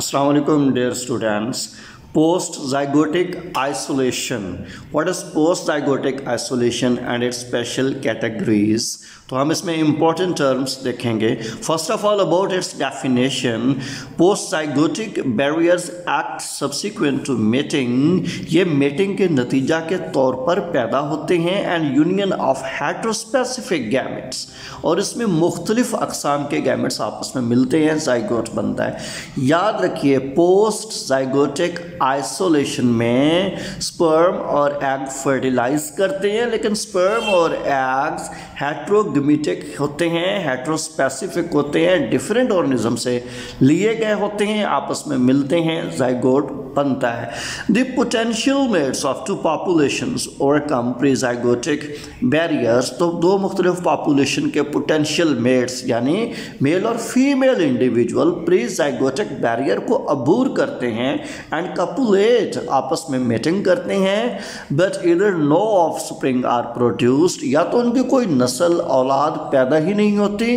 Assalamu alaikum dear students. Post zygotic isolation. What is post zygotic isolation and its special categories तो हम इसमें important terms देखेंगे। First of all about its definition post zygotic barriers act subsequent to mating ये mating के नतीजा के तौर पर पैदा होते हैं and union of heterospecific gametes और इसमें मुख्तलिफ़ अकसाम के गैमेट्स आपस में मिलते हैं जाइगोट बनता है। याद रखिए पोस्ट जाइगोटिक आइसोलेशन में स्पर्म और एग फर्टिलाइज करते हैं, लेकिन स्पर्म और एग्स हेट्रोगमिटिक होते हैं हेट्रोस्पेसिफिक होते हैं डिफरेंट ऑर्गेनिज्म से लिए गए होते हैं, आपस में मिलते हैं जाइगोट बनता है। The potential mates of two population overcome pre zygotic barriers तो दो मुख्तलिफ़ पॉपुलेशन के पोटेंशियल मेट्स यानी मेल और female individual pre zygotic barrier को अबूर करते हैं एंड कपुलेट आपस में मीटिंग करते हैं बट इधर no offspring are produced या तो उनकी कोई नस्ल औलाद पैदा ही नहीं होती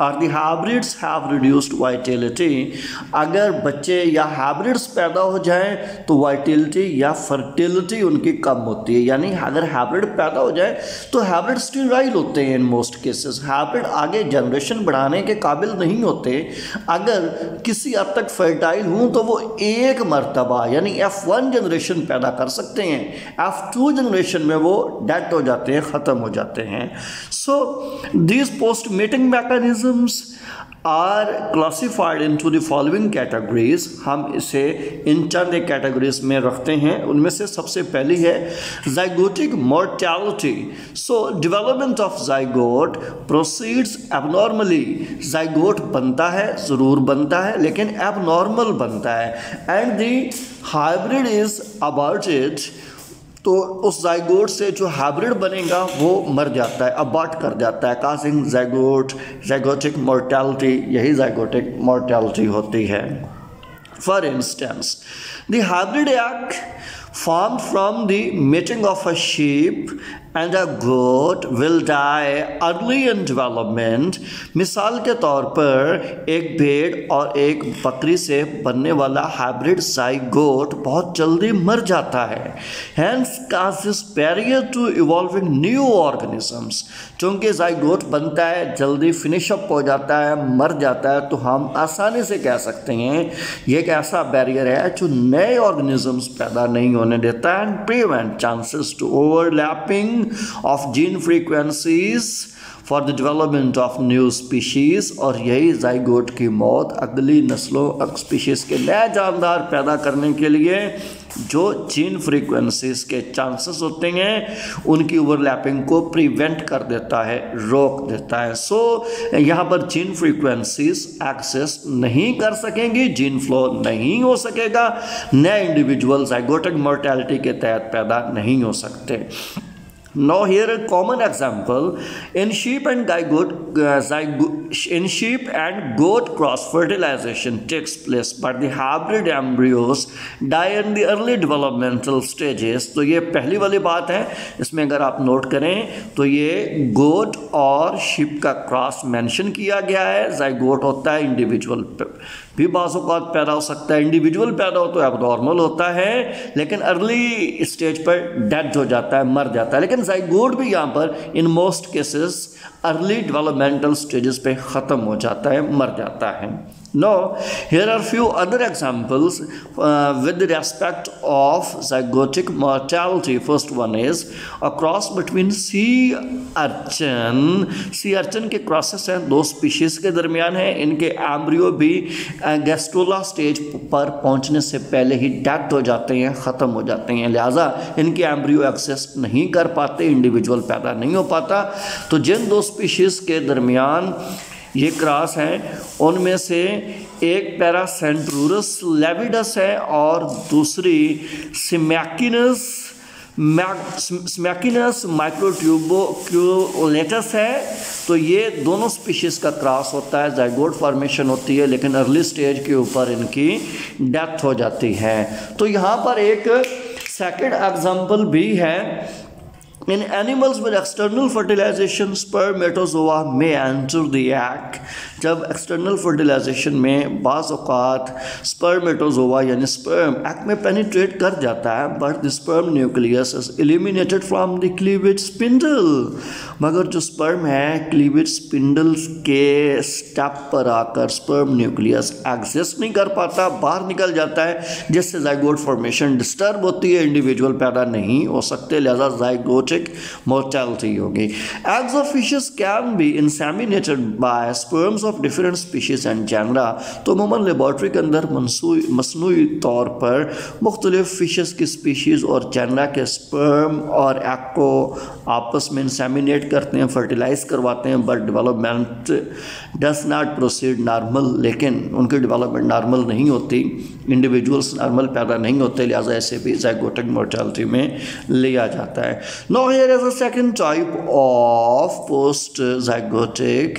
और the hybrids have reduced vitality अगर बच्चे या हाइब्रिड्स पैदा हो जाए तो वाइटिलिटी या फर्टिलिटी उनकी कम होती है। यानी अगर हाइब्रिड पैदा हो जाए तो हाइब्रिड स्टीराइल होते हैं इन मोस्ट केसेस हाइब्रिड आगे जनरेशन बढ़ाने के काबिल नहीं होते। अगर किसी हद तक फर्टाइल हूँ तो वो एक मरतबा, यानी एफ़ वन जनरेशन पैदा कर सकते हैं। एफ़ टू जनरेशन में वो डेथ हो जाते हैं, ख़त्म हो जाते हैं। So these post mating mechanisms are classified into the following हम इसे इन चंद कैटेगरीज में रखते हैं। उनमें से सबसे पहली है zygotic mortality so development of zygote proceeds abnormally zygote बनता है, ज़रूर बनता है, लेकिन एबनॉर्मल बनता है। And the hybrid is aborted तो उस जयगोट से जो हाइब्रिड बनेगा, वो मर जाता है अबार्ट कर जाता है। काजिंग जैगोट जैगोटिक मोर्टैलिटी यही जैगोटिक मोर्टैलिटी होती है। For instance the hybrid egg formed from the of a sheep and a goat will die early in development. मिसाल के तौर पर एक भेड़ और एक बकरी से बनने वाला हाइब्रिड जाइगोट बहुत जल्दी मर जाता है। Hence causes barrier to evolving new organisms चूँकि जाइगोट बनता है, जल्दी फिनिशअप हो जाता है, मर जाता है तो हम आसानी से कह सकते हैं, ये एक ऐसा बैरियर है जो नए ऑर्गेनिजम्स पैदा नहीं होने देता। And prevent chances to overlapping of gene frequencies for the development of new species और यही जाइगोट की मौत अगली नस्लों स्पीशीज़ के नए जानदार पैदा करने के लिए जो जीन फ्रीक्वेंसीज के चांसेस होते हैं उनकी ओवरलैपिंग को प्रिवेंट कर देता है रोक देता है। सो so, यहाँ पर जीन फ्रीक्वेंसीज एक्सेस नहीं कर सकेंगी जीन फ्लो नहीं हो सकेगा नए इंडिविजुअल जाइगोटिक मोर्टेलिटी के तहत पैदा नहीं हो सकते। Now here a common example in sheep and goat uh, in sheep and goat cross fertilization takes place but the hybrid embryos die in the early developmental stages तो ये पहली वाली बात है इसमें अगर आप नोट करें तो ये गोट और शिप का क्रॉस मेंशन किया गया है जाइगोट होता है इंडिविजुअल भी बाज़ात पैदा हो सकता है इंडिविजुअल पैदा हो तो अब नॉर्मल होता है, लेकिन अर्ली स्टेज पर डेथ हो जाता है, मर जाता है। लेकिन जाइगोड भी यहाँ पर in most cases early developmental stages पे ख़त्म हो जाता है, मर जाता है। Now, here are few other examples uh, with respect of zygotic mortality. First one is a cross between sea urchin. Sea के क्रॉसेस हैं दो स्पीशीज़ के दरमियान हैं इनके एम्ब्रियो भी गैस्ट्रोला स्टेज पर पहुँचने से पहले ही डेथ हो जाते हैं ख़त्म हो जाते हैं लिहाजा इनके एम्ब्रियो एक्सेस नहीं कर पाते इंडिविजुअल पैदा नहीं हो पाता तो जिन दो स्पीशीज़ के दरमियान ये क्रॉस हैं। उनमें से एक पैरासेंट्रूरस लेविडस है और दूसरी सिमैकिनस स्मैकिनस माइक्रोट्यूबो क्यूलेटस है। तो ये दोनों स्पीशीज़ का क्रॉस होता है जाइगोड फॉर्मेशन होती है, लेकिन अर्ली स्टेज के ऊपर इनकी डेथ हो जाती है। तो यहाँ पर एक सेकंड एग्जांपल भी है। In animals with external fertilization, spermatozoa may enter the egg जब एक्सटर्नल फर्टिलाइजेशन में बाज़ अवत स्पर्मेटोजोवा यानी स्पर्म एक्ट में पेनिट्रेट कर जाता है but the sperm nucleus is eliminated from the cleavage spindle मगर जो स्पर्म है क्लीवेज स्पिंडल के स्टेप पर आकर स्पर्म न्यूक्लियस एग्जिस्ट नहीं कर पाता, बाहर निकल जाता है, जिससे जाइगोट फॉर्मेशन डिस्टर्ब होती है इंडिविजुअल पैदा नहीं हो सकते, लिहाजा जाइगोटिक मोर्टेलिटी होगी। Fishes can be inseminated by sperms of different species and genera तो अमूमन लेबॉर्ट्री के अंदर मसनू तौर पर मुख्तलिफ़ फिशेस की स्पीशीज़ और जनरा के स्पर्म और एग को आपस में इंसेमिनेट करते हैं फर्टिलाइज करवाते हैं but development does not proceed normal लेकिन उनकी डेवलपमेंट नॉर्मल नहीं होती इंडिविजुअल्स नॉर्मल पैदा नहीं होते, लिहाजा ऐसे भी जाइगोटिक मोर्टेलिटी में लिया जाता है। No here is a second type of post zygotic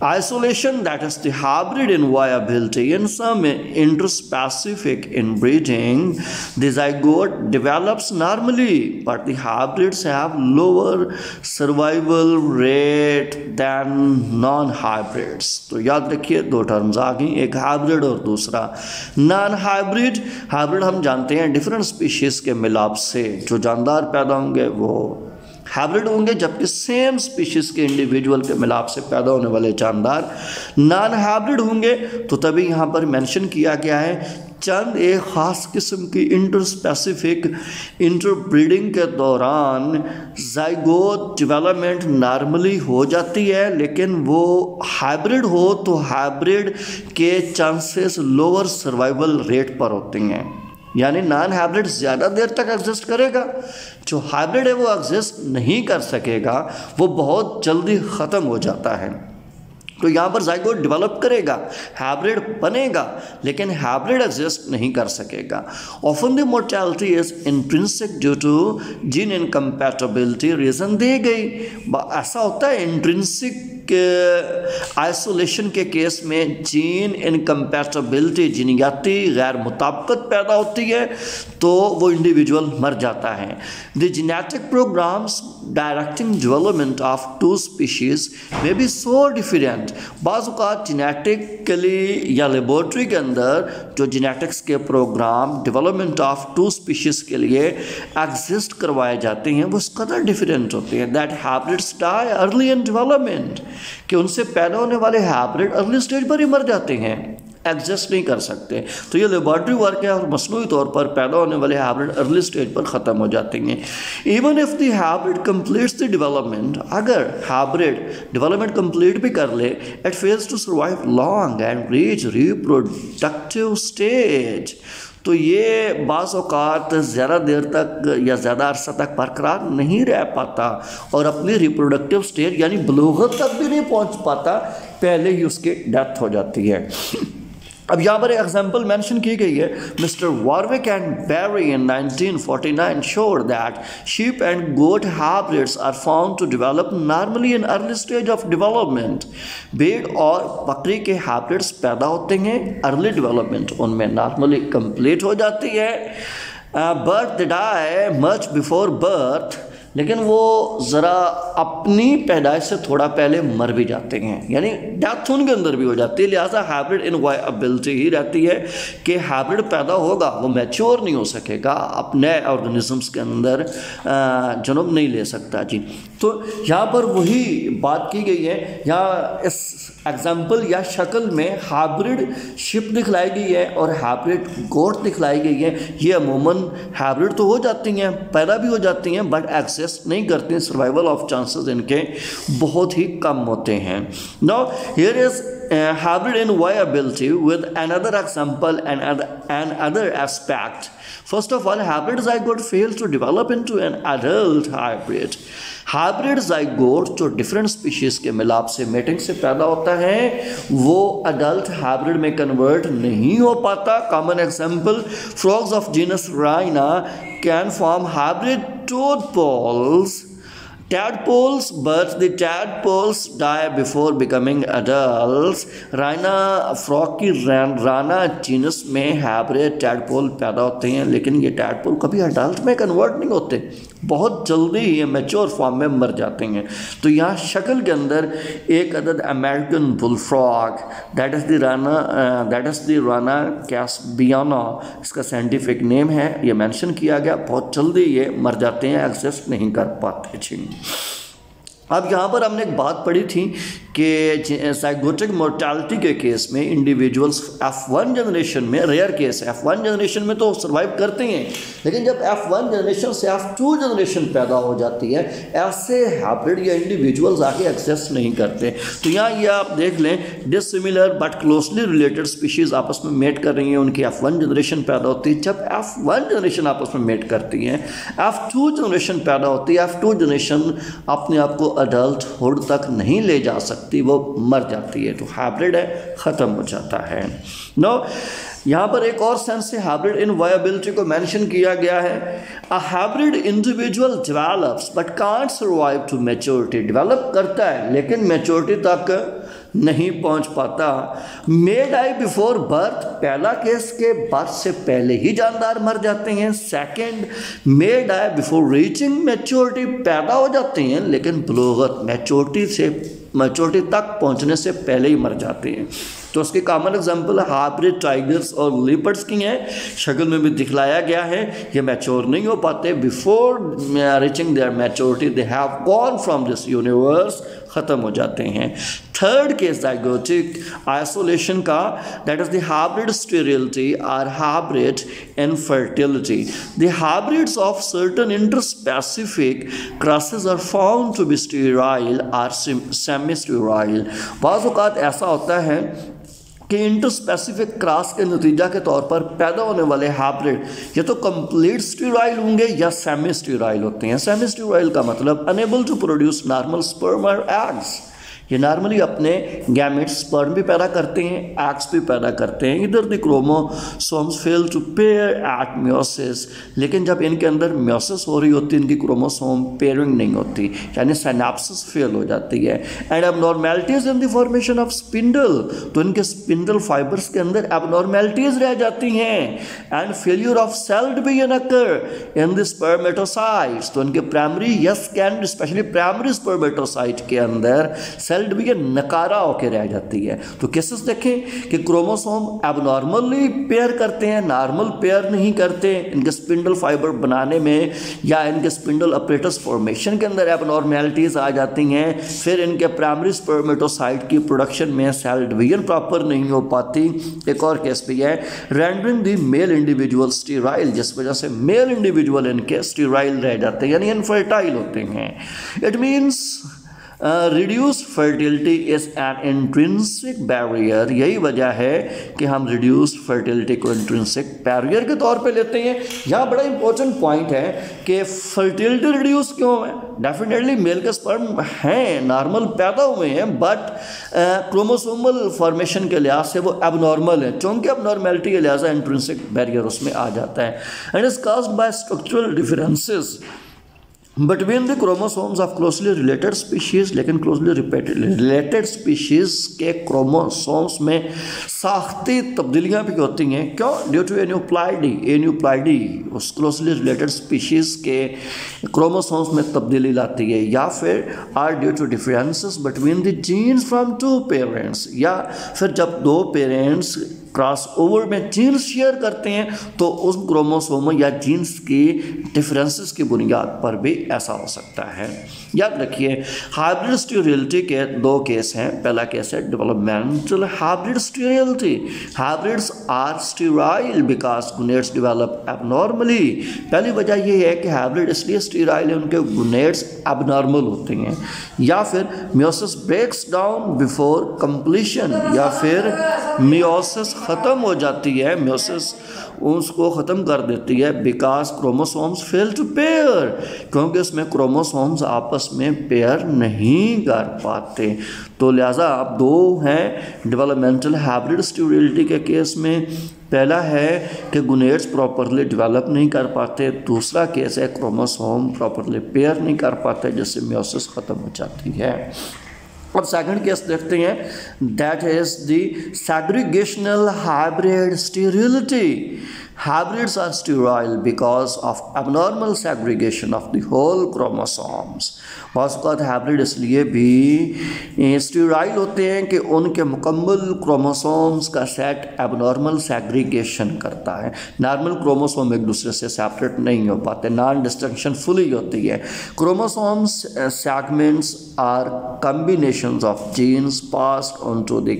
Isolation, that is the hybrid in viability. In some interspecific inbreeding, the zygote develops normally, but the hybrids have lower survival rate than non-hybrids. तो याद रखिए दो terms आ गई एक hybrid और दूसरा non hybrid hybrid हम जानते हैं डिफरेंट स्पीशीज़ के मिलाप से जो जानदार पैदा होंगे वो हाइब्रिड होंगे, जबकि सेम स्पीशीज़ के इंडिविजुअल के मिलाप से पैदा होने वाले जानदार नॉन हाइब्रिड होंगे। तो तभी यहाँ पर मेंशन किया गया है, चंद एक ख़ास किस्म की इंटर स्पेसिफिक इंटरब्रीडिंग के दौरान जाइगोत डेवलपमेंट नॉर्मली हो जाती है, लेकिन वो हाइब्रिड हो तो हाइब्रिड के चांसेस लोअर सर्वाइवल रेट पर होते हैं। यानी नॉन हाइब्रिड ज़्यादा देर तक एग्जिस्ट करेगा। जो हाइब्रिड है वो एग्जिस्ट नहीं कर सकेगा, वो बहुत जल्दी ख़त्म हो जाता है। तो यहाँ पर जाइगोट डेवलप करेगा हाइब्रिड बनेगा, लेकिन हाइब्रिड एग्जिस्ट नहीं कर सकेगा। Often the mortality is intrinsic due to gene incompatibility reason दी गई। ऐसा होता है इंट्रिंसिक आइसोलेशन के केस में जीन इनकम्पैटिबिलिटी जीनियाती गैर मुताबकत पैदा होती है तो वो इंडिविजुअल मर जाता है। The genetic programs directing development of two species may be so different बाज़ात genetically या लेबॉर्ट्री के अंदर जो जेनेटिक्स के program development of two species के लिए एग्जिस्ट करवाए जाते हैं वो इस कदर डिफरेंट होते हैं that hybrids die early in development कि उनसे पैदा होने वाले हैब्रिड अर्ली स्टेज पर ही मर जाते हैं एग्जिस्ट नहीं कर सकते। तो ये लेबॉर्ट्री वर्क है और मसनू तौर पर पैदा होने वाले हाइब्रिड अर्ली स्टेज पर ख़त्म हो जाते हैं। Even if the hybrid completes the development अगर हाइब्रिड डेवलपमेंट कंप्लीट भी कर ले it fails to survive long and reach reproductive stage तो ये बाज़ अवत ज़्यादा देर तक या ज़्यादा अरसा तक बरकरार नहीं रह पाता और अपनी रिप्रोडक्टिव स्टेज यानी बलोगत तक भी नहीं पहुँच पाता, पहले ही उसकी डेथ हो जाती है। अब यहाँ पर एग्ज़ाम्पल मैंशन की गई है। Mister Warwick and Barry in 1949 showed that sheep and goat hybrids are found to develop normally in early stage of development भेड़ और बकरी के हाइब्रिड्स पैदा होते हैं अर्ली डेवलपमेंट उनमें नॉर्मली कंप्लीट हो जाती है। Birth die much before birth लेकिन वो ज़रा अपनी पैदाइश से थोड़ा पहले मर भी जाते हैं। यानी डेथ उनके अंदर भी हो जाती है, लिहाजा हाइब्रिड इन वायबिलिटी ही रहती है कि हाइब्रिड पैदा होगा, वो मैच्योर नहीं हो सकेगा, अपने ऑर्गेनिजम्स के अंदर जन्म नहीं ले सकता जी। तो यहाँ पर वही बात की गई है, यहाँ इस एग्ज़ाम्पल या शक्ल में हाइब्रिड शिप दिखलाई गई है और हाइब्रिड गोट दिखलाई गई है। ये अमूमन हाइब्रिड तो हो जाती हैं, पैदा भी हो जाती हैं बट एक्सेस एडजस्ट नहीं करते सर्वाइवल ऑफ़ चांसेस इनके बहुत ही कम होते हैं। No here is hybrid inviability with another example and and other aspect First of all, hybrid zygote fails to develop into an adult hybrid. Hybrid zygote जो different species के मिलाप से mating से पैदा होता है वो अडल्ट हाइब्रिड में कन्वर्ट नहीं हो पाता common example frogs of genus Rana can form hybrid tadpoles Tadpoles, but the tadpoles die before becoming adults. Rhina frog की राना जीनस में हैब्रे टैडपोल पैदा होते हैं लेकिन ये टैडपोल कभी अडल्ट में कन्वर्ट नहीं होते बहुत जल्दी ये मेच्योर फॉर्म में मर जाते हैं। तो यहाँ शक्ल के अंदर एक अदद American bull frog that is the Rana that is the Rana catesbeiana इसका साइंटिफिक नेम है, ये मेंशन किया गया। बहुत जल्दी ये मर जाते हैं एक्सेस नहीं कर पाते। जी अब यहाँ पर हमने एक बात पढ़ी थी कि साइकोटिक मोर्टालिटी के केस में इंडिविजुअल्स एफ़ वन जनरेशन में रेयर केस है एफ़ वन जनरेशन में तो सर्वाइव करते हैं लेकिन जब एफ़ वन जनरेशन से एफ़ टू जनरेशन पैदा हो जाती है, ऐसे हाइब्रिड या इंडिविजुअल्स आके एक्सेस नहीं करते। तो यहाँ ये आप देख लें dissimilar but closely related species आपस में मेट कर रही हैं, उनकी एफ़ वन जनरेशन पैदा होती है। जब एफ़ वन जनरेशन आपस में मेट करती हैं एफ़ टू जनरेशन पैदा होती है एफ़ टू जनरेशन अपने आप को अडल्ट तक नहीं ले जा सकती। वो मर जाती है तो हाइब्रिड है, ख़त्म हो जाता है। नो यहाँ पर एक और सेंस से हाइब्रिड इन वायबिलिटी को मेंशन किया गया है। A hybrid individual develops but can't survive to maturity develop करता है, लेकिन मेच्योरिटी तक नहीं पहुँच पाता। मेड आई बिफोर बर्थ पहला केस के बर्थ से पहले ही जानदार मर जाते हैं। Second may die before reaching maturity पैदा हो जाते हैं, लेकिन ब्लोगत मैच्योरिटी से मैच्योरिटी तक पहुँचने से पहले ही मर जाते हैं। तो उसके कॉमन एग्ज़ाम्पल हाइब्रिड टाइगर्स और लिपर्ड्स की हैं। शक्ल में भी दिखलाया गया है, ये मैच्योर नहीं हो पाते। Before reaching their maturity they have gone from this universe ख़त्म हो जाते हैं। थर्ड केस डायगोटिक आइसोलेशन का that is the hybrid sterility or hybrid infertility the hybrids of certain interspecific crosses are found to be sterile or semi sterile बाज़ ऐसा होता है कि इंटर स्पेसिफिक क्रास के नतीजा के तौर पर पैदा होने वाले हाइब्रिड ये तो कंप्लीट स्टीराइल होंगे या सेमी स्टीराइल होते हैं। सेमी स्टीराइल का मतलब unable to produce normal sperm और एग्स ये नॉर्मली अपने गैमेट्स स्पर्म भी पैदा करते हैं एक्स भी पैदा करते हैं। इधर the chromosomes fail to pair at meiosis लेकिन जब इनके अंदर म्योसिस हो रही होती है इनकी क्रोमोसोम पेयरिंग नहीं होती, यानी सैनाप्सिस फेल हो जाती है। And abnormalities in the formation of spindle तो इनके स्पिंडल फाइबर्स के अंदर एबनॉर्मेलिटीज रह जाती हैं। And failure of cell division occur in the spermatocytes तो इनके primary yes can specially primary spermatocyte के अंदर सेल सेल डिवीज़न नकारा होकर रह जाती है। तो केसेस देखें कि क्रोमोसोम एबनॉर्मली पेयर करते हैं नॉर्मल पेयर नहीं करते। इनके स्पिंडल फाइबर बनाने में या इनके स्पिंडल अपरेटस फॉर्मेशन के अंदर एबनॉर्मेलिटीज़ आ जाती हैं, फिर इनके प्राइमरी स्पर्मेटोसाइट की प्रोडक्शन में सेल डिवीज़न प्रॉपर नहीं हो पाती। एक और केस भी है rendering the male individual sterile जिस वजह से मेल इंडिविजुअल इनके स्टीराइल रह जाते हैं, यानी इनफर्टाइल होते हैं। It means reduce fertility is an intrinsic barrier यही वजह है कि हम रिड्यूस फर्टिलिटी को इंट्रेंसिक बैरियर के तौर पे लेते हैं। यहाँ बड़ा इंपॉर्टेंट पॉइंट है कि फर्टिलिटी रिड्यूस क्यों है डेफिनेटली मेल के स्पर्म हैं नॉर्मल पैदा हुए हैं बट क्रोमोसोमल फॉर्मेशन के लिहाज से वो एबनॉर्मल है। चूँकि एबनॉर्मेलिटी के लिहाजा इंट्रेंसिक बैरियर उसमें आ जाता है। And is caused by structural differences between the chromosomes of closely related species लेकिन क्लोजली रिलेटेड स्पीशीज़ के क्रोमोसोम्स में साख्ती तब्दीलियाँ भी होती हैं। क्यों? ड्यू टू एन्यूप्लाइडी एन्यूप्लाइडी उस क्लोजली रिलेटेड स्पीशीज़ के क्रोमोसोम्स में तब्दीली लाती है। या फिर are due to differences between the genes from two parents या फिर जब दो पेरेंट्स क्रॉस ओवर में जीन्स शेयर करते हैं तो उस क्रोमोसोम या जीन्स की डिफरेंसेस की बुनियाद पर भी ऐसा हो सकता है। याद रखिए हाइब्रिड स्टीरियलिटी के दो केस हैं। पहला केस है developmental hybrid sterility hybrids are sterile because gonads develop abnormally पहली वजह यह है कि हाइब्रिड इसलिए स्टीराइल है, उनके गुनेट्स एबनॉर्मल होते हैं। या फिर meiosis breaks down before completion या फिर मियोसिस ख़त्म हो जाती है म्योसिस उसको ख़त्म कर देती है because chromosomes fail to pair क्योंकि उसमें क्रोमोसोम्स आपस में पेयर नहीं कर पाते। तो लिहाजा आप दो हैं डेवलपमेंटल हाइब्रिड स्टूडिलिटी के केस में। पहला है कि गुनेट्स प्रॉपरली डेवलप नहीं कर पाते, दूसरा केस है क्रोमोसोम प्रॉपरली पेयर नहीं कर पाते, जिससे म्योसिस ख़त्म हो जाती है। अब सेकंड केस देखते हैं that is the segregational hybrid sterility hybrids are sterile because of abnormal segregation of the whole chromosomes बाज़ात हाइब्रिड इसलिए भी स्टीराइल होते हैं कि उनके मुकम्मल क्रोमोसोम्स का सेट एबनॉर्मल सेग्रीगेशन करता है। नॉर्मल क्रोमोसोम एक दूसरे से सेपरेट नहीं हो पाते नॉन डिस्टिंक्शन फुली होती है। Chromosomes segments or combination of genes passed on to the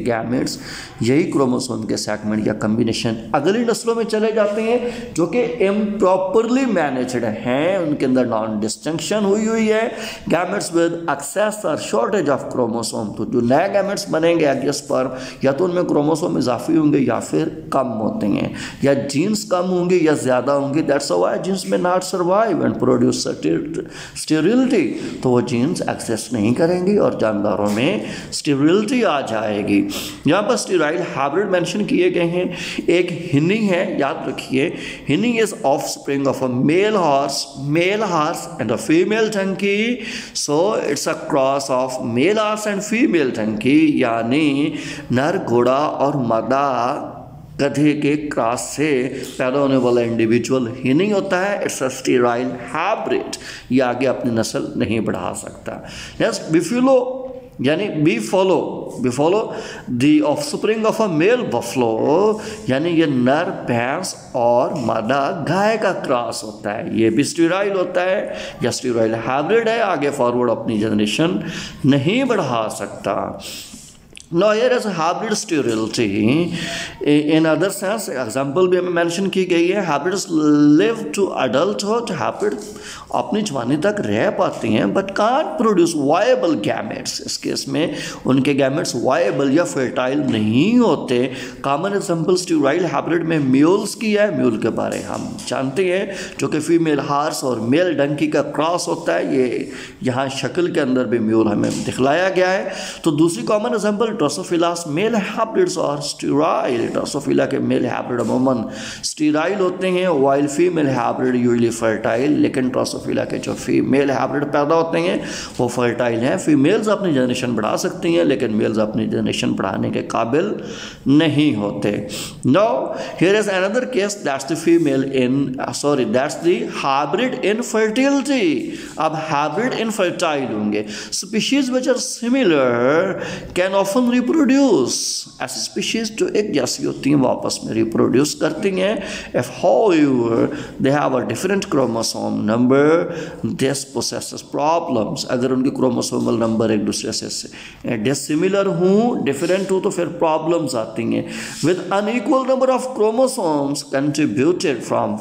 यही क्रोमोसोम के सेगमेंट या कम्बिनेशन अगली नस्लों में चले जाते हैं, जो कि इम्प्रॉपरली मैनेजड हैं। उनके अंदर नॉन डिस्टिंक्शन हुई हुई है। गैमेट्स विद एक्सेस और शॉर्टेज ऑफ़ क्रोमोसोम तो जो नए गैमेट्स बनेंगे एग्रेस पर या तो उनमें क्रोमोसोम इजाफी होंगे या फिर कम होते हैं। या जीन्स कम होंगे या ज़्यादा होंगे that's why genes may not survive and produce sterility तो वो जीन्स एक्सेस नहीं करेंगी और जानदारों में स्टेरिलिटी आ जाएगी। यहाँ पर स्टेराइल हाइब्रिड मेंशन किए गए हैं। एक हिनी है, याद रखिए। Hinny is offspring of a male horse male horse and a female donkey so it's a cross of male ass and female donkey यानी नर घोड़ा और मदा गधे के क्रॉस से पैदा होने वाला इंडिविजुअल ही नहीं होता है इट्स अ स्टीराइल हाइब्रिड ये आगे अपनी नस्ल नहीं बढ़ा सकता यस बिफ्यूलो यानी beefalo beefalo the offspring of a male buffalo यानी ये नर, भैंस और मादा गाय का क्रॉस होता है। ये भी स्टीराइल होता है, या स्टीराइल हाइब्रिड है, आगे फॉरवर्ड अपनी जनरेशन नहीं बढ़ा सकता। Now here is hybrid sterility. In other sense, example भी हमें mention की गई है hybrids live to adulthood. Hybrid अपनी जवानी तक रह पाती हैं but can't produce viable gametes इस केस में उनके गैमेट्स वायबल या फर्टाइल नहीं होते कॉमन एग्ज़ाम्पल स्ट्यूराइल हाइब्रिड में म्यूल्स की है म्यूल के बारे हम जानते हैं जो कि फीमेल हार्स और मेल डंकी का क्रॉस होता है ये यहाँ शक्ल के अंदर भी म्यूल हमें दिखलाया गया है तो दूसरी common example Drosophila's male hybrids और स्टीराइल ड्रोसोफिला के मेल हाइब्रिड अमूमन। स्टीराइल होते हैं while female hybrid usually fertile, लेकिन ड्रोसोफिला के जो फीमेल हाइब्रिड पैदा होते हैं, वो फर्टाइल हैं। फीमेल्स अपनी जनरेशन बढ़ा सकती हैं, लेकिन मेल्स अपनी जनरेशन बढ़ाने के काबिल नहीं होते। No here is another case that's the female in sorry that's the hybrid infertility अब हाइब्रिड इन फर्टाइल होंगे। Species which are similar can often reproduce ऐसी स्पीशीज जो एक जैसी होती हैं आपस में रिप्रोड्यूस करती हैं. If however they have a different chromosome number this poses problems अगर उनके क्रोमोसोमल नंबर एक दूसरे से डिसिमिलर हूँ डिफरेंट हूँ तो फिर प्रॉब्लम्स आती हैं. With unequal number of chromosomes contributed from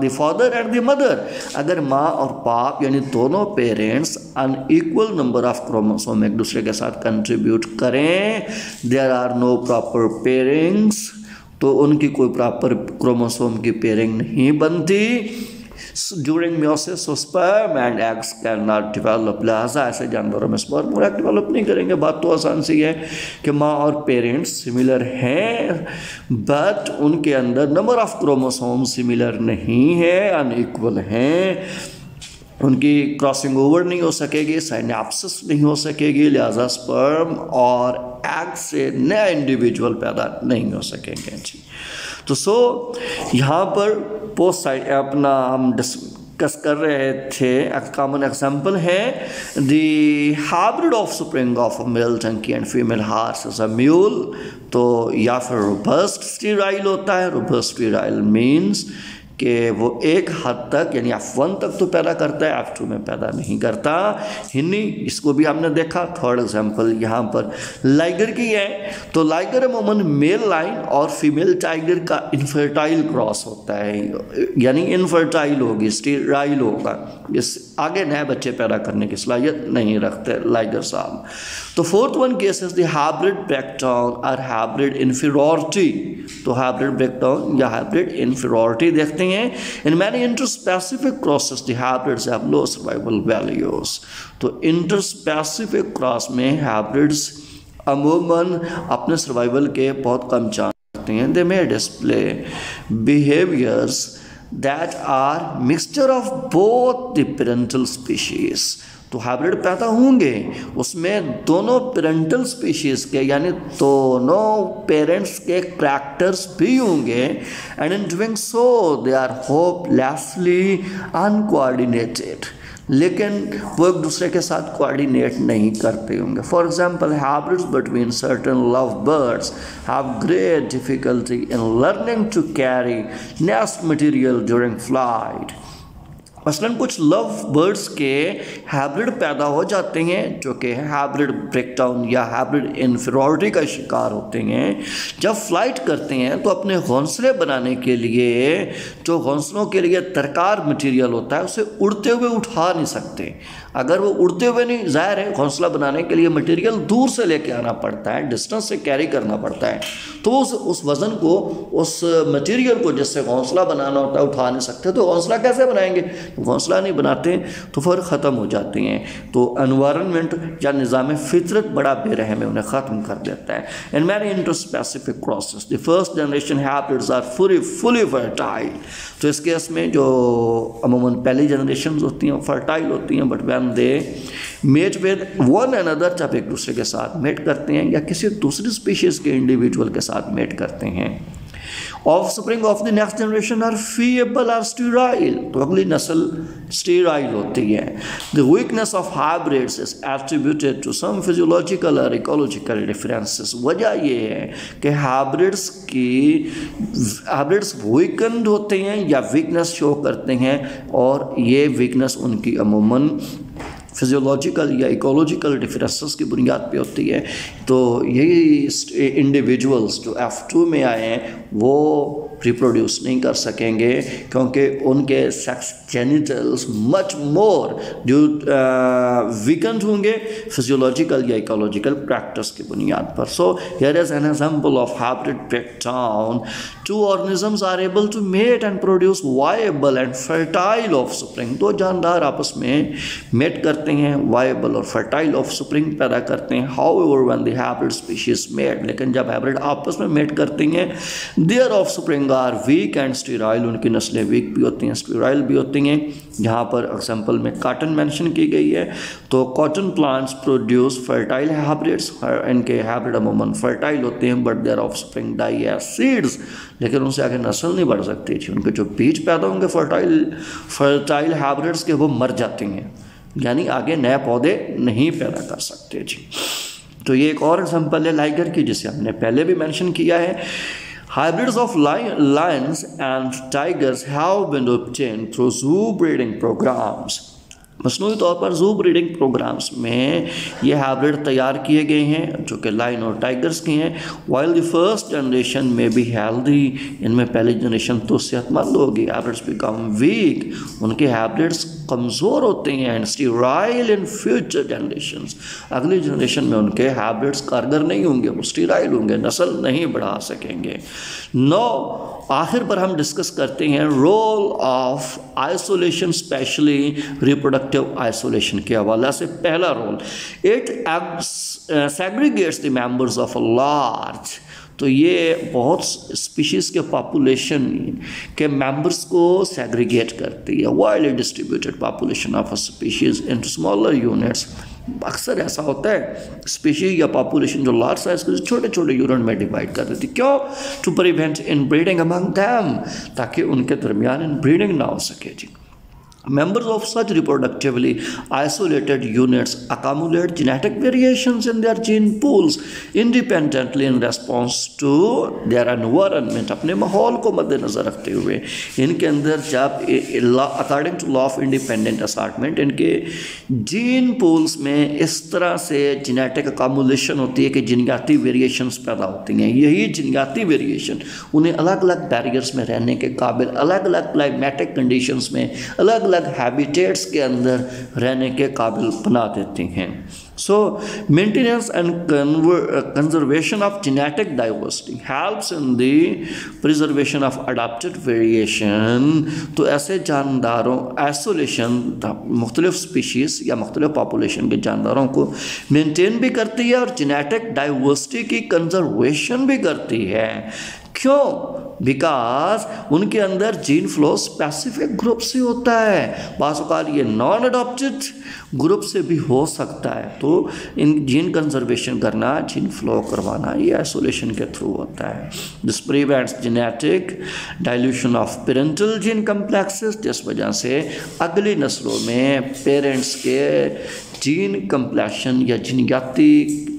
the father and the mother अगर माँ और बाप, यानी दोनों parents unequal number of chromosome एक दूसरे के साथ कंट्रीब्यूट करें there are no proper pairings तो उनकी कोई प्रॉपर क्रोमोसोम की पेयरिंग नहीं बनती। During meiosis sperm and eggs can not develop लिहाजा ऐसे जानवरों में स्पर्म और एग डेवलप नहीं करेंगे। बात तो आसान सी है कि माँ और पेरेंट्स सिमिलर हैं बट उनके अंदर नंबर ऑफ़ क्रोमोसोम सिमिलर नहीं है अनइक्वल हैं। उनकी क्रॉसिंग ओवर नहीं हो सकेगी साइनाप्सिस नहीं हो सकेगी, लिहाजा स्पर्म और एग से नया इंडिविजुअल पैदा नहीं हो सकेंगे, जी। तो सो यहाँ पर पोस्ट साइड अपना हम डिस्कस कर रहे थे कॉमन एग्जांपल है the hybrid offspring of male donkey and female horse a mule तो या फिर रोबस्ट स्टीराइल होता है रोबस्ट स्टीराइल मीन्स कि वो एक हद तक, यानी एफ़ वन तक तो पैदा करता है एफ़ टू में पैदा नहीं करता। हिन्नी इसको भी हमने देखा, थर्ड एग्ज़ाम्पल यहाँ पर। लाइगर की है तो लाइगर अमूमन मेल लाइन और फीमेल टाइगर का इनफर्टाइल क्रॉस होता है। यानी इनफर्टाइल होगी, स्टेराइल होगा। इस आगे नए बच्चे पैदा करने की सलाहियत नहीं रखते लाइगर साहब। तो fourth one case is the hybrid breakdown और हाइब्रिड इन्फिरॉरिटी तो हाइब्रिड ब्रेकडाउन या हाइब्रिड इन्फिरॉरिटी देखते हैं in many interspecific crosses the hybrids have low survival values तो इंटरस्पेसिफिक क्रॉस में हाइब्रिड्स अमूमन अपने सर्वाइवल के बहुत कम चांस रखते हैं। They may display behaviours that are mixture of both the parental species तो हाइब्रिड पैदा होंगे। उसमें दोनों पेरेंटल स्पीशीज़ के, यानी दोनों पेरेंट्स के करैक्टर्स भी होंगे। And in doing so they are hope hopelessly uncoordinated लेकिन वो एक दूसरे के साथ कोऑर्डिनेट नहीं करते होंगे। For example hybrids between certain love birds have great difficulty in learning to carry nest material during flight मसलन कुछ लव बर्ड्स के हाइब्रिड पैदा हो जाते हैं, जो कि हाइब्रिड ब्रेकडाउन या हाइब्रिड इन्फ्रॉरिटी का शिकार होते हैं। जब फ़्लाइट करते हैं तो अपने घोंसले बनाने के लिए, जो घोंसलों के लिए तरकार मटेरियल होता है, उसे उड़ते हुए उठा नहीं सकते। अगर वो उड़ते हुए नहीं, ज़ाहिर है घोंसला बनाने के लिए मटेरियल दूर से लेके आना पड़ता है डिस्टेंस से कैरी करना पड़ता है। तो उस उस वज़न को, उस मटेरियल को जिससे घोंसला बनाना होता है, उठा नहीं सकते। तो घोंसला कैसे बनाएँगे? घोंसला नहीं बनाते तो फिर ख़त्म हो जाते हैं। तो अनवायरनमेंट या निज़ाम फितरत बड़ा बेरहम है, उन्हें ख़त्म कर देता है। In many interspecific crosses the first generation are fully fertile तो इस केस में जो अमूमन पहली जनरेशन होती हैं फर्टाइल होती हैं but they mate with one another जब एक दूसरे के साथ मेट करते हैं या किसी दूसरी स्पीशीज़ के इंडिविजुअल के साथ मेट करते हैं। Offspring of the next generation are feeble are sterile तो अगली नस्ल स्टीराइल होती है। The weakness of hybrids is attributed to some physiological और इकोलॉजिकल डिफरेंसेस वजह ये है कि हाइब्रिड्स की हाइब्रिड्स वीकेंड होते हैं या वीकनेस शो करते हैं और ये वीकनेस उनकी अमूमन फिजियोलॉजिकल या इकोलॉजिकल डिफरेंसेस की बुनियाद पे होती है तो यही इंडिविजुअल्स जो एफ़ टू में आए हैं, वो रिप्रोड्यूस नहीं कर सकेंगे, क्योंकि उनके सेक्स जेनिटल्स मच मोर जो वीकेंड होंगे फिजियोलॉजिकल या इकोलॉजिकल प्रैक्टिस की बुनियाद पर. So here is an example of hybrid breakdown two organisms are able to mate and produce viable and fertile offspring दो जानदार आपस में मेट करते हैं वाइबल और फर्टाइल ऑफ़ स्प्रिंग पैदा करते हैं. However when the hybrid species mate लेकिन जब हाइब्रिड आपस में मेट करते हैं their offspring are weak and sterile उनकी नस्लें वीक भी होती हैं स्टीराइल भी होती हैं। यहाँ पर एग्ज़ाम्पल में काटन मेंशन की गई है। तो cotton plants produce fertile hybrids इनके हाइब्रिड अमूमन फर्टाइल होते हैं but their offspring die seeds लेकिन उनसे आगे नस्ल नहीं बढ़ सकती थी। उनके जो बीज पैदा होंगे फर्टाइल फर्टाइल हाइब्रिड्स के, वो मर जाते हैं। यानी आगे नए पौधे नहीं पैदा कर सकते जी तो ये एक और एग्ज़ाम्पल है लाइगर की, जिसे हमने पहले भी मेंशन किया है। Hybrids of lions and tigers have been obtained through zoo breeding programs. मसनू तौर पर जू ब्रीडिंग प्रोग्राम्स में ये हाइब्रिड तैयार किए गए हैं, जो कि लाइन और टाइगर्स के हैं। वाइल द फ़र्स्ट जनरेशन में भी हेल्दी इनमें पहली जनरेशन तो सेहतमंद होगी। हाइब्रिड्स बिकम वीक उनके हाइब्रिड्स कमज़ोर होते हैं and sterile in future generation अगली जनरेशन में उनके हाइब्रिड्स कारगर नहीं होंगे, वो स्टीराइल होंगे, नस्ल नहीं बढ़ा सकेंगे। नो आखिर पर हम डिस्कस करते हैं role of isolation specially reproductive isolation के हवाला से पहला role it segregates the members of a large तो ये बहुत स्पीशीज़ के पॉपुलेशन के मेंबर्स को सेग्रीगेट करती है। Wild distributed population of a species into smaller units अक्सर ऐसा होता है स्पीशीज या पॉपुलेशन जो लार्ज साइज़ के छोटे छोटे यूनिट में डिवाइड कर देती क्यों? To prevent inbreeding among them ताकि उनके दरमियान इन ब्रीडिंग ना हो सके, जी। Members of such reproductively isolated units accumulate genetic variations in their gene pools independently in response to their environment. अपने माहौल को मद्देनज़र रखते हुए इनके अंदर जब according to law of independent assortment इनके जीन पूल्स में इस तरह से जेनेटिक अकामुलेशन होती है कि जिनगाती वेरिएशंस पैदा होती हैं यही जिनगाती वेरिएशन उन्हें अलग अलग बैरियर्स में रहने के काबिल अलग अलग क्लाइमेटिक कंडीशंस में अलग अलग हैबिटेट्स के अंदर रहने के काबिल बना देती हैं। So maintenance and conservation of genetic diversity helps in the preservation of adapted variation तो ऐसे जानदारों आइसोलेशन मुख्तलिफ़ स्पीशीज़ या मुख्तलिफ़ पॉपुलेशन के जानदारों को मेंटेन भी करती है और जेनेटिक डाइवर्सिटी की कंजर्वेशन भी करती है। क्यों? बिकॉज़ उनके अंदर जीन फ्लो स्पेसिफिक ग्रुप से होता है। बाज़ात ये नॉन अडोप्टेड ग्रुप से भी हो सकता है। तो इन जीन कंजर्वेशन करना जीन फ्लो करवाना, ये आइसोलेशन के थ्रू होता है। This prevents genetic dilution of parental gene complexes जिस वजह से अगली नस्लों में पेरेंट्स के जीन कम्प्लेक्शन या जीनयाती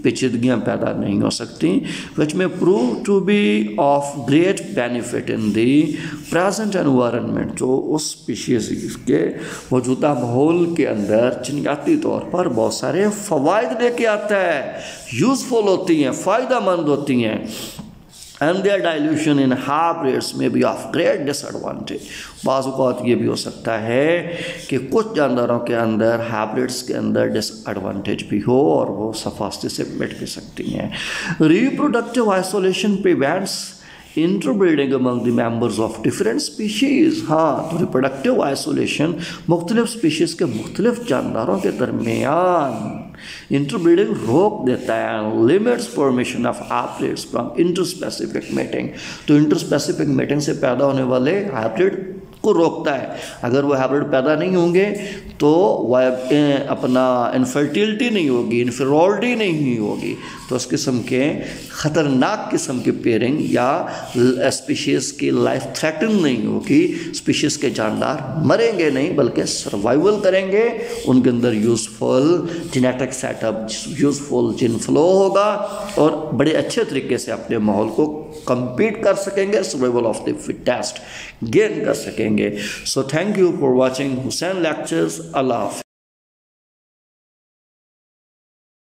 पेचीदगियाँ पैदा नहीं हो सकती which may prove to be of great benefit in the present environment जो उस स्पीशीज़ के मौजूदा माहौल के अंदर जीनयाती तौर पर बहुत सारे फ़वाद लेके आता है। यूज़फुल होती हैं फ़ायदा मंद होती हैं। And their dilution in half rates may be of great disadvantage बाज़ात ये भी हो सकता है कि कुछ जानवरों के अंदर हाइब्रिड्स के अंदर डिसएडवांटेज भी हो और वो सफास्ती से मिट भी सकती हैं। Reproductive isolation prevents interbreeding among the members of different species हाँ तो रिप्रोडक्टिव आइसोलेशन मुख्तलिफ़ स्पीशीज़ के मुख्तलिफ़ जानदारों के दरमियान इंटरब्रीडिंग रोक देता है। Limits formation of hybrids from interspecific mating तो इंटरस्पेसिफिक मेटिंग से पैदा होने वाले हाइब्रिड को रोकता है। अगर वो हाइब्रिड पैदा नहीं होंगे तो वह अपना इनफर्टिलिटी नहीं होगी इन्फेरोल्टी नहीं होगी। तो उस किस्म के ख़तरनाक किस्म के पेयरिंग या स्पीशीज़ की लाइफ थ्रेटन नहीं होगी। स्पीशीज़ के जानदार मरेंगे नहीं, बल्कि सर्वाइवल करेंगे। उनके अंदर useful genetic setup useful gene flow होगा और बड़े अच्छे तरीके से अपने माहौल को compete कर सकेंगे survival of the fittest gain कर सकेंगे। So thank you for watching Hussain lectures Allah.